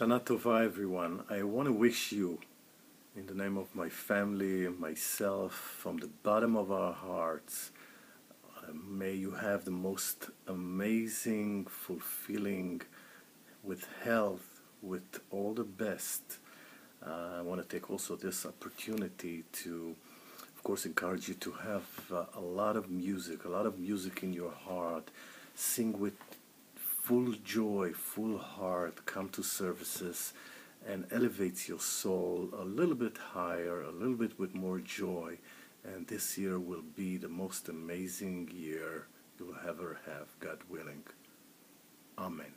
Shana Tova, everyone. I want to wish you, in the name of my family myself, from the bottom of our hearts, uh, may you have the most amazing, fulfilling, with health, with all the best. Uh, I want to take also this opportunity to, of course, encourage you to have uh, a lot of music, a lot of music in your heart. Sing with full joy, full heart, come to services and elevates your soul a little bit higher, a little bit with more joy. And this year will be the most amazing year you'll ever have, God willing. Amen.